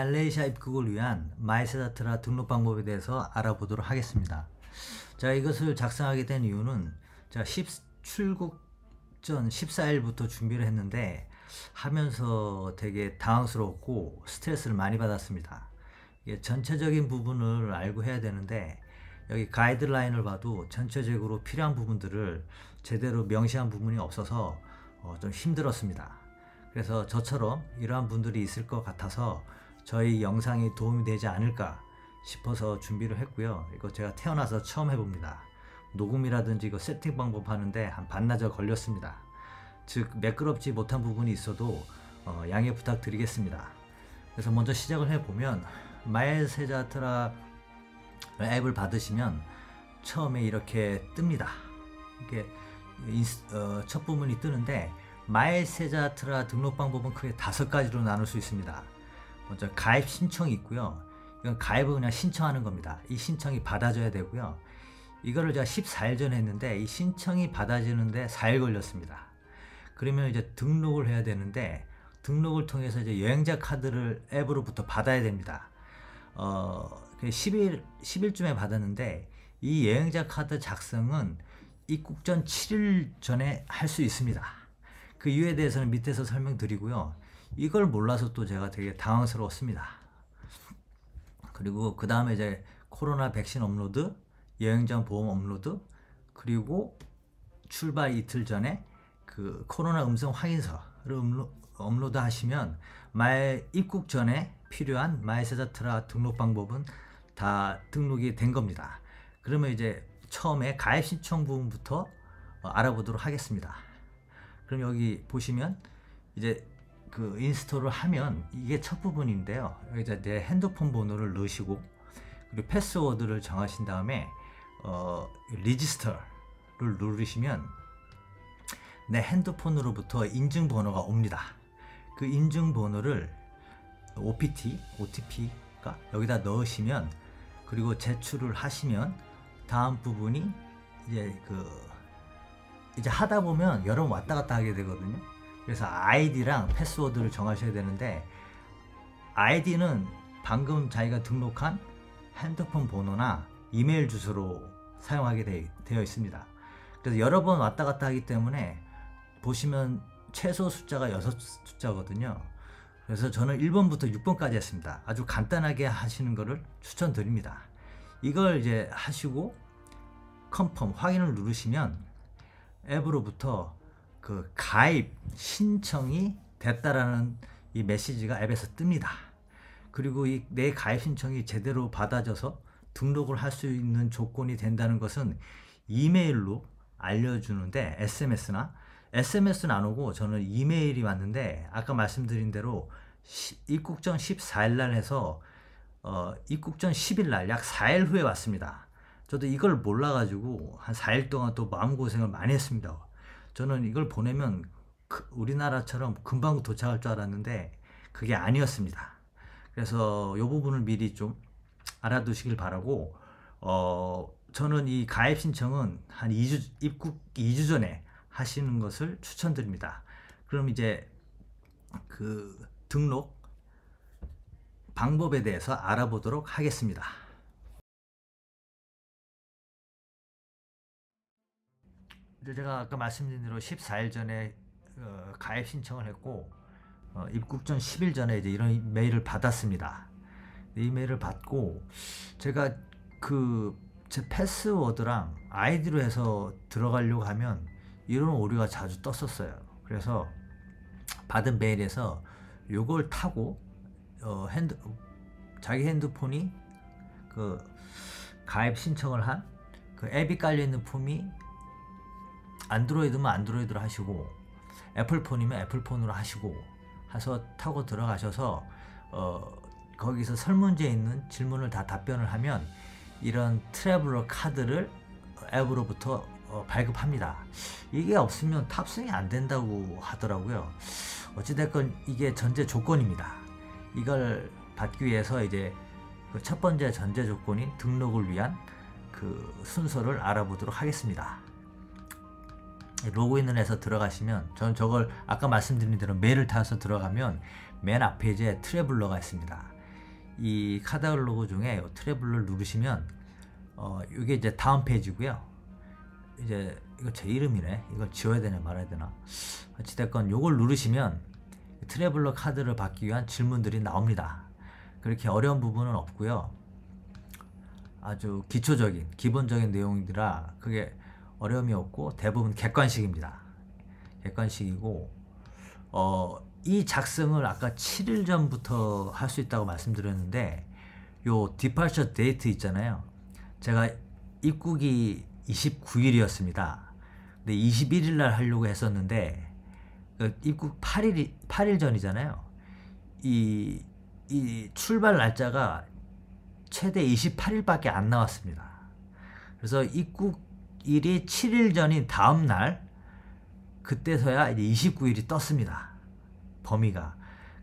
말레이시아 입국을 위한 마이세다트라 등록 방법에 대해서 알아보도록 하겠습니다. 제가 이것을 작성하게 된 이유는 제가 10, 출국 전 14일부터 준비를 했는데 하면서 되게 당황스럽고 스트레스를 많이 받았습니다. 전체적인 부분을 알고 해야 되는데 여기 가이드라인을 봐도 전체적으로 필요한 부분들을 제대로 명시한 부분이 없어서 어, 좀 힘들었습니다. 그래서 저처럼 이러한 분들이 있을 것 같아서 저희 영상이 도움이 되지 않을까 싶어서 준비를 했고요. 이거 제가 태어나서 처음 해봅니다. 녹음이라든지 이거 세팅 방법 하는데 한 반나절 걸렸습니다. 즉 매끄럽지 못한 부분이 있어도 어, 양해 부탁드리겠습니다. 그래서 먼저 시작을 해보면 마일세자트라 앱을 받으시면 처음에 이렇게 뜹니다. 이게 어, 첫 부분이 뜨는데 마일세자트라 등록 방법은 크게 다섯 가지로 나눌 수 있습니다. 먼저 가입 신청이 있고요. 이건 가입을 그냥 신청하는 겁니다. 이 신청이 받아져야 되고요. 이거를 제가 14일 전에 했는데 이 신청이 받아지는데 4일 걸렸습니다. 그러면 이제 등록을 해야 되는데 등록을 통해서 이제 여행자 카드를 앱으로부터 받아야 됩니다. 어, 10일, 그 10일쯤에 받았는데 이 여행자 카드 작성은 입국 전 7일 전에 할 수 있습니다. 그 이유에 대해서는 밑에서 설명드리고요. 이걸 몰라서 또 제가 되게 당황스러웠습니다. 그리고 그 다음에 이제 코로나 백신 업로드, 여행자 보험 업로드, 그리고 출발 이틀 전에 그 코로나 음성 확인서를 업로드 하시면 말 입국 전에 필요한 MySejahtera 등록 방법은 다 등록이 된 겁니다. 그러면 이제 처음에 가입 신청 부분부터 알아보도록 하겠습니다. 그럼 여기 보시면 이제 그 install을 하면 이게 첫 부분인데요. 여기다 내 핸드폰 번호를 넣으시고 그리고 패스워드를 정하신 다음에 어, register를 누르시면 내 핸드폰으로부터 인증번호가 옵니다. 그 인증번호를 OPT, OTP가 여기다 넣으시면 그리고 제출을 하시면 다음 부분이 이제 그 이제 하다 보면 여러 번 왔다 갔다 하게 되거든요. 그래서 아이디랑 패스워드를 정하셔야 되는데 아이디는 방금 자기가 등록한 핸드폰 번호나 이메일 주소로 사용하게 되, 되어 있습니다. 그래서 여러 번 왔다 갔다 하기 때문에 보시면 최소 숫자가 6 숫자거든요. 그래서 저는 1번부터 6번까지 했습니다. 아주 간단하게 하시는 것을 추천드립니다. 이걸 이제 하시고 컨펌 확인을 누르시면 앱으로부터 그 가입 신청이 됐다라는 이 메시지가 앱에서 뜹니다. 그리고 이 내 가입 신청이 제대로 받아져서 등록을 할 수 있는 조건이 된다는 것은 이메일로 알려주는데 SMS나 SMS는 안 오고 저는 이메일이 왔는데 아까 말씀드린 대로 입국 전 14일 날 해서 어, 입국 전 10일 날 약 4일 후에 왔습니다. 저도 이걸 몰라가지고 한 4일 동안 또 마음고생을 많이 했습니다. 저는 이걸 보내면 그 우리나라처럼 금방 도착할 줄 알았는데 그게 아니었습니다. 그래서 이 부분을 미리 좀 알아두시길 바라고 어 저는 이 가입 신청은 한 2주 입국 2주 전에 하시는 것을 추천드립니다. 그럼 이제 그 등록 방법에 대해서 알아보도록 하겠습니다. 제가 아까 말씀드린 대로 14일 전에 어, 가입 신청을 했고 어, 입국 전 10일 전에 이제 이런 메일을 받았습니다. 이 메일을 받고 제가 그 제 패스워드랑 아이디로 해서 들어가려고 하면 이런 오류가 자주 떴었어요. 그래서 받은 메일에서 요걸 타고 어, 핸드 자기 핸드폰이 그 가입 신청을 한 그 앱이 깔려 있는 폼이 안드로이드면 안드로이드로 하시고 애플폰이면 애플폰으로 하시고 해서 타고 들어가셔서 어, 거기서 설문지에 있는 질문을 다 답변을 하면 이런 트래블러 카드를 앱으로부터 어, 발급합니다. 이게 없으면 탑승이 안 된다고 하더라고요. 어찌됐건 이게 전제 조건입니다. 이걸 받기 위해서 이제 그 첫 번째 전제 조건인 등록을 위한 그 순서를 알아보도록 하겠습니다. 로그인을 해서 들어가시면 저는 저걸 아까 말씀드린 대로 메일을 타서 들어가면 맨 앞에 이제 트래블러가 있습니다. 이 카탈로그 중에 트래블을 누르시면 어 이게 이제 다음 페이지고요. 이제 이거 제 이름이네. 이걸 지워야 되나 말아야 되나. 어찌됐건 요걸 누르시면 traveler 카드를 받기 위한 질문들이 나옵니다. 그렇게 어려운 부분은 없고요. 아주 기초적인 기본적인 내용이라 그게 어려움이 없고 대부분 객관식입니다. 객관식이고 어, 이 작성을 아까 7일 전부터 할 수 있다고 말씀드렸는데 요 departure date 있잖아요. 제가 입국이 29일이었습니다. 근데 21일 날 하려고 했었는데 그 입국 8일 8일 전이잖아요. 이, 이 출발 날짜가 최대 28일밖에 안 나왔습니다. 그래서 입국 일이 7일 전인 다음 날 그때서야 이제 29일이 떴습니다. 범위가.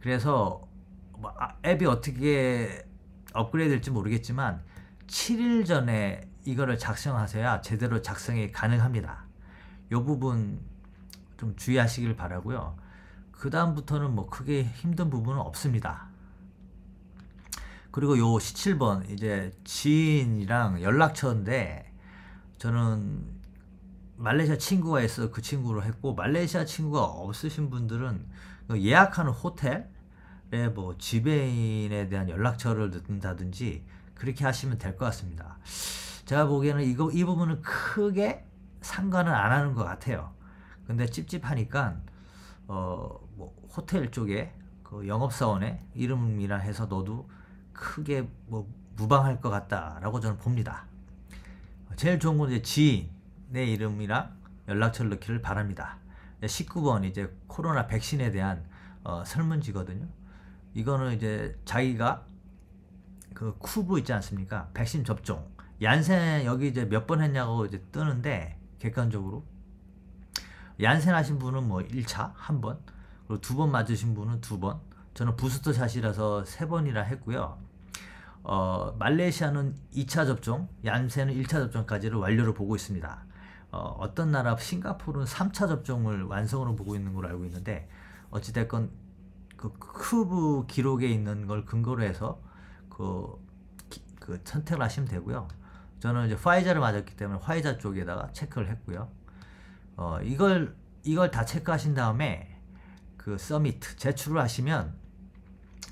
그래서 뭐 아, 앱이 어떻게 업그레이드 될지 모르겠지만 7일 전에 이거를 작성하셔야 제대로 작성이 가능합니다. 이 부분 좀 주의하시길 바라고요. 그 다음부터는 뭐 크게 힘든 부분은 없습니다. 그리고 요 17번 이제 지인이랑 연락처인데 저는 말레이시아 친구가 있어 그 친구로 했고 말레이시아 친구가 없으신 분들은 그 예약하는 호텔에 뭐 지배인에 대한 연락처를 넣는다든지 그렇게 하시면 될 것 같습니다. 제가 보기에는 이거 이 부분은 크게 상관은 안 하는 것 같아요. 근데 찝찝하니까 어 뭐 호텔 쪽에 그 영업사원의 이름이라 해서 넣어도 크게 뭐 무방할 것 같다라고 저는 봅니다. 제일 좋은 건 이제 지인의 이름이랑 연락처를 넣기를 바랍니다. 19번 이제 코로나 백신에 대한 어, 설문지거든요. 이거는 이제 자기가 그 쿠브 있지 않습니까? 백신 접종. 얀센 여기 이제 몇 번 했냐고 이제 뜨는데 객관적으로 얀센 하신 분은 뭐 1차 한 번, 그리고 두 번 맞으신 분은 두 번. 저는 부스터 샷이라서 세 번이나 했고요. 어, 말레이시아는 2차 접종, 얀센은 1차 접종까지를 완료를 보고 있습니다. 어, 떤 나라 싱가포르는 3차 접종을 완성으로 보고 있는 걸로 알고 있는데 어찌됐건 그 쿠브 기록에 있는 걸 근거로 해서 그, 기, 그 선택을 하시면 되고요. 저는 이제 화이자를 맞았기 때문에 화이자 쪽에다가 체크를 했고요. 어, 이걸 이걸 다 체크하신 다음에 그 submit 제출을 하시면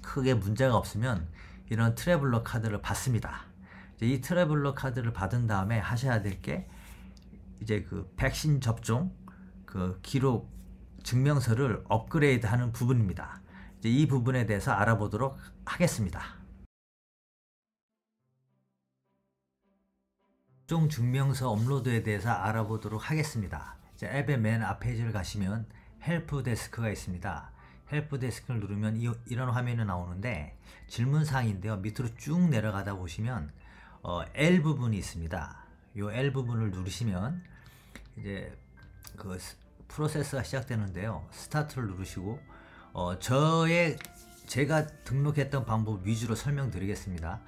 크게 문제가 없으면 이런 traveler 카드를 받습니다. 이 traveler 카드를 받은 다음에 하셔야 될 게 이제 그 백신 접종 그 기록 증명서를 업그레이드 하는 부분입니다. 이제 이 부분에 대해서 알아보도록 하겠습니다. 접종 증명서 업로드에 대해서 알아보도록 하겠습니다. 앱의 맨 앞 페이지를 가시면 help desk가 있습니다. help desk를 누르면 이, 런 화면이 나오는데 질문사항인데요. 밑으로 쭉 내려가다 보시면 어, L 부분이 있습니다. 이 L 부분을 누르시면 이제 그 프로세스가 시작되는데요. 스타트를 누르시고 어, 저의 제가 등록했던 방법 위주로 설명드리겠습니다.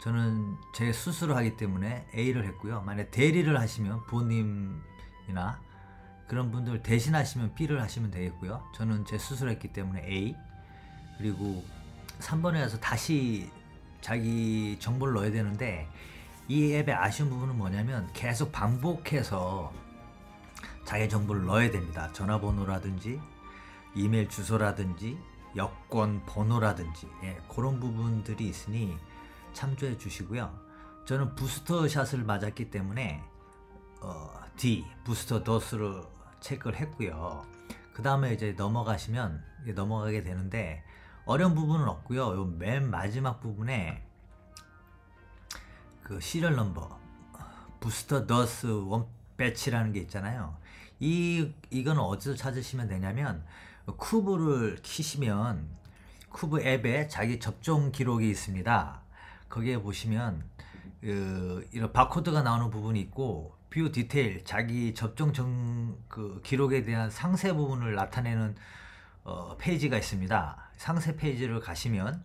저는 제 수술을 하기 때문에 A를 했고요. 만약 대리를 하시면 부모님이나 그런 분들 대신하시면 B를 하시면 되겠고요. 저는 제 수술했기 때문에 A 그리고 3번에 가서 다시 자기 정보를 넣어야 되는데 이 앱의 아쉬운 부분은 뭐냐면 계속 반복해서 자기 정보를 넣어야 됩니다. 전화번호라든지 이메일 주소라든지 여권 번호라든지 예, 그런 부분들이 있으니 참조해 주시고요. 저는 부스터 샷을 맞았기 때문에 어, D 부스터 도스를 체크를 했고요. 그 다음에 이제 넘어가시면 넘어가게 되는데 어려운 부분은 없고요. 맨 마지막 부분에 그 serial number booster dose one batch라는 게 있잖아요. 이 이거는 어디서 찾으시면 되냐면 쿠브를 키시면 쿠브 앱에 자기 접종 기록이 있습니다. 거기에 보시면 그 이런 바코드가 나오는 부분이 있고 view detail 자기 접종 정, 그 기록에 대한 상세 부분을 나타내는 어, 페이지가 있습니다. 상세 페이지를 가시면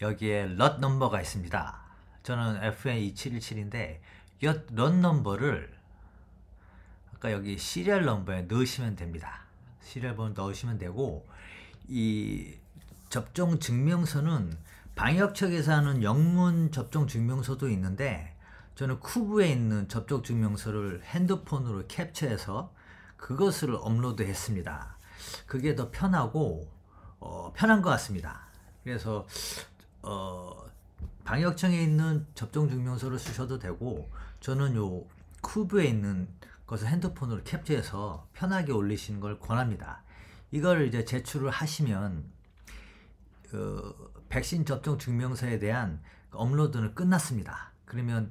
여기에 lot number가 있습니다. 저는 FN2717인데 lot number를 아까 여기 serial number에 넣으시면 됩니다. serial 번호 넣으시면 되고 이 접종 증명서는 방역청에서 하는 영문 접종 증명서도 있는데 저는 쿠브에 있는 접종 증명서를 핸드폰으로 캡처해서 그것을 업로드했습니다. 그게 더 편하고 어, 편한 것 같습니다. 그래서 어, 방역청에 있는 접종 증명서를 쓰셔도 되고 저는 요 쿠브에 있는 것을 핸드폰으로 캡처해서 편하게 올리시는 걸 권합니다. 이걸 이제 제출을 하시면 어, 백신 접종 증명서에 대한 업로드는 끝났습니다. 그러면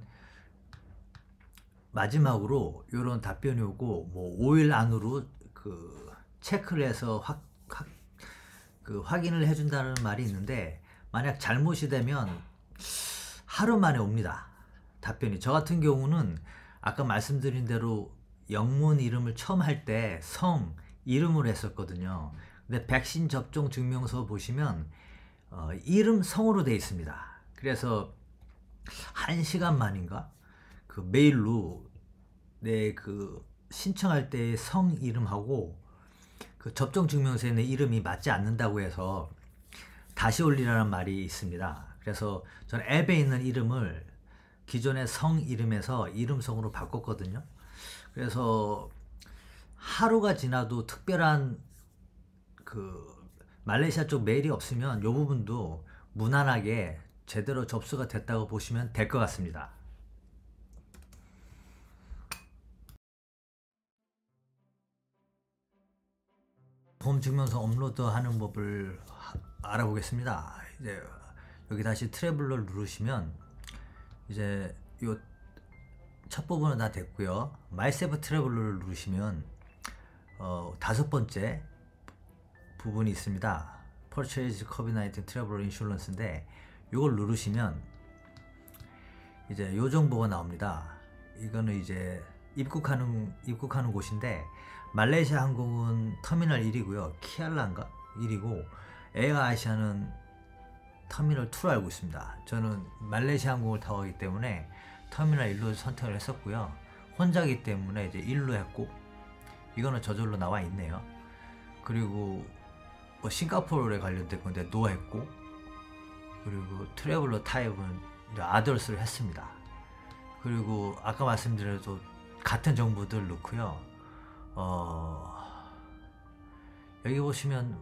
마지막으로 이런 답변이 오고 뭐 5일 안으로 그 체크를 해서 확, 확, 그 확인을 해준다는 말이 있는데 만약 잘못이 되면 하루 만에 옵니다. 답변이. 저 같은 경우는 아까 말씀드린 대로 영문 이름을 처음 할 때 성, 이름으로 했었거든요. 근데 백신 접종 증명서 보시면 어, 이름 성으로 되어 있습니다. 그래서 한 시간 만인가 그 메일로 내 그 신청할 때 성 이름하고 그 접종 증명서에 내 이름이 맞지 않는다고 해서 다시 올리라는 말이 있습니다. 그래서 저는 앱에 있는 이름을 기존의 성 이름에서 이름성으로 바꿨거든요. 그래서 하루가 지나도 특별한 그 말레이시아 쪽 메일이 없으면 이 부분도 무난하게 제대로 접수가 됐다고 보시면 될 것 같습니다. 보험 증명서 업로드하는 법을 알아보겠습니다. 이제 여기 다시 traveler 누르시면 이제 요 첫 부분은 다 됐고요. MySafe traveler를 누르시면 어, 다섯 번째 부분이 있습니다. Purchase COVID-19 Travel Insurance인데 이걸 누르시면 이제 요 정보가 나옵니다. 이거는 이제 입국하는 입국하는 곳인데 말레이시아 항공은 터미널 1이고요. 키알란가 1이고 에어아시아는 터미널 2로 알고 있습니다. 저는 말레이시아 항공을 타고 가기 때문에 터미널 1로 선택을 했었고요. 혼자기 때문에 이제 1로 했고 이거는 저절로 나와 있네요. 그리고 뭐 싱가포르에 관련된 건데 no 했고 그리고 traveler type은 others를 했습니다. 그리고 아까 말씀드려도 같은 정보들 넣고요. 어, 여기 보시면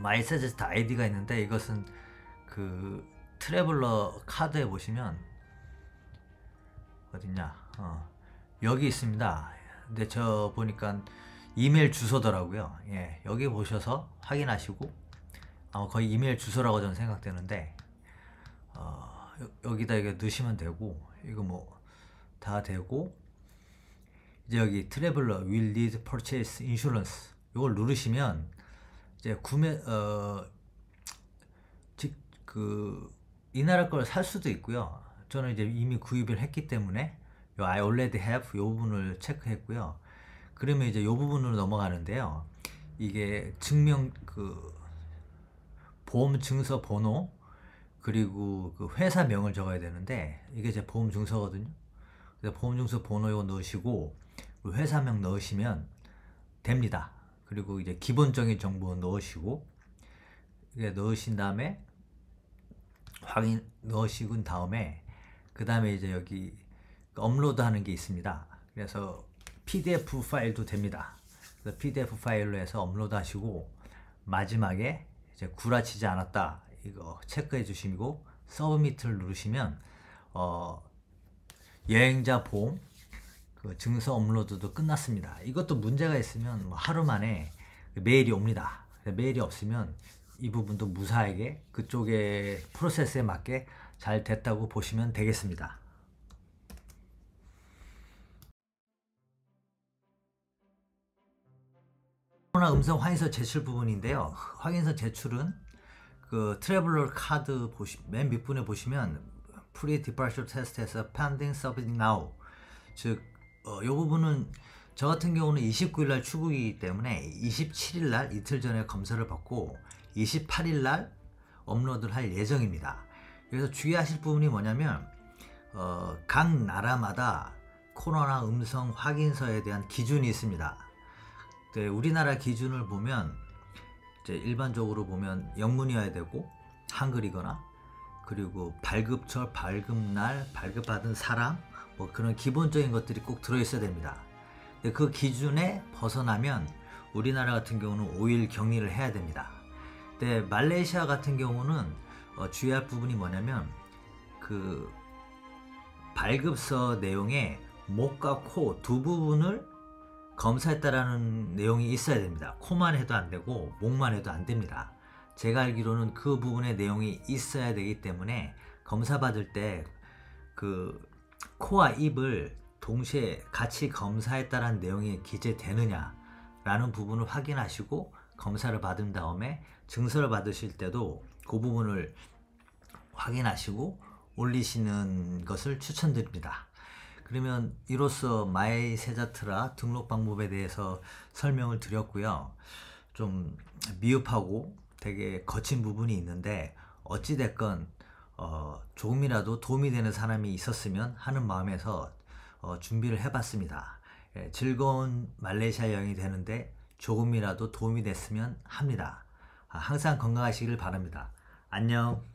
마이 세자트라 아이디가 있는데 이것은 그 트래블러 카드에 보시면 어딨냐? 어, 여기 있습니다. 근데 저 보니까 이메일 주소더라고요. 예, 여기 보셔서 확인하시고 아마 거의 이메일 주소라고 저는 생각되는데 어, 여기다 이거 넣으시면 되고 이거 뭐 다 되고 여기 트래블러 will need purchase insurance 이걸 누르시면 이제 구매 어즉그이 나라 걸 살 수도 있고요. 저는 이제 이미 구입을 했기 때문에 요 I already have 요 부분을 체크했고요. 그러면 이제 요 부분으로 넘어가는데요. 이게 증명 그 보험 증서 번호 그리고 그 회사명을 적어야 되는데 이게 제 보험 증서거든요. 그래서 보험 증서 번호 이거 넣으시고 회사명 넣으시면 됩니다. 그리고 이제 기본적인 정보 넣으시고 넣으신 다음에 확인 넣으시고 다음에 그 다음에 이제 여기 업로드 하는 게 있습니다. 그래서 PDF 파일도 됩니다. 그래서 PDF 파일로 해서 업로드 하시고 마지막에 이제 구라치지 않았다 이거 체크해 주시고 submit을 누르시면 어 여행자 보험 그 증서 업로드도 끝났습니다. 이것도 문제가 있으면 뭐 하루 만에 메일이 옵니다. 메일이 없으면 이 부분도 무사하게 그쪽의 프로세스에 맞게 잘 됐다고 보시면 되겠습니다. 코로나 음성 확인서 제출 부분인데요. 확인서 제출은 그 traveler 카드 보시 맨 밑부분에 보시면 pre departure test에서 pending submitting now 즉 어, 이 부분은 저 같은 경우는 29일 날 출국이기 때문에 27일 날 이틀 전에 검사를 받고 28일 날 업로드를 할 예정입니다. 그래서 주의하실 부분이 뭐냐면 어, 각 나라마다 코로나 음성 확인서에 대한 기준이 있습니다. 네, 우리나라 기준을 보면 이제 일반적으로 보면 영문이어야 되고 한글이거나 그리고 발급처, 발급날, 발급받은 사람 뭐 그런 기본적인 것들이 꼭 들어있어야 됩니다. 그 기준에 벗어나면 우리나라 같은 경우는 5일 격리를 해야 됩니다. 근데 말레이시아 같은 경우는 어, 주의할 부분이 뭐냐면 그 발급서 내용에 목과 코 두 부분을 검사했다라는 내용이 있어야 됩니다. 코만 해도 안 되고 목만 해도 안 됩니다. 제가 알기로는 그 부분의 내용이 있어야 되기 때문에 검사 받을 때 그 코와 입을 동시에 같이 검사했다라는 내용이 기재되느냐라는 부분을 확인하시고 검사를 받은 다음에 증서를 받으실 때도 그 부분을 확인하시고 올리시는 것을 추천드립니다. 그러면 이로써 마이 세자트라 등록 방법에 대해서 설명을 드렸고요. 좀 미흡하고 되게 거친 부분이 있는데 어찌됐건 어, 조금이라도 도움이 되는 사람이 있었으면 하는 마음에서 어, 준비를 해봤습니다. 예, 즐거운 말레이시아 여행이 되는데 조금이라도 도움이 됐으면 합니다. 아, 항상 건강하시길 바랍니다. 안녕.